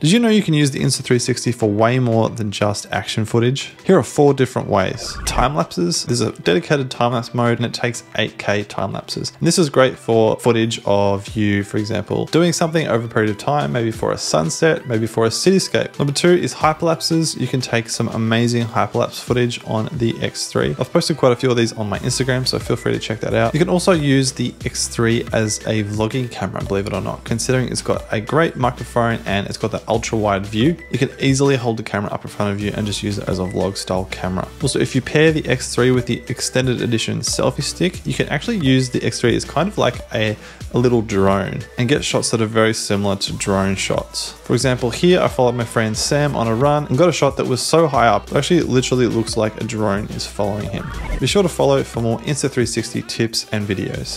Did you know you can use the Insta360 for way more than just action footage? Here are four different ways. Time lapses, there's a dedicated time lapse mode and it takes 8K time lapses. And this is great for footage of you, for example, doing something over a period of time, maybe for a sunset, maybe for a cityscape. Number two is hyperlapses. You can take some amazing hyperlapse footage on the X3. I've posted quite a few of these on my Instagram, so feel free to check that out. You can also use the X3 as a vlogging camera, believe it or not, considering it's got a great microphone and it's got that ultra wide view. You can easily hold the camera up in front of you and just use it as a vlog style camera. Also, if you pair the X3 with the extended edition selfie stick, you can actually use the X3 as kind of like a, a little drone and get shots that are very similar to drone shots. For example, here I followed my friend Sam on a run and got a shot that was so high up, actually literally looks like a drone is following him. Be sure to follow for more Insta360 tips and videos.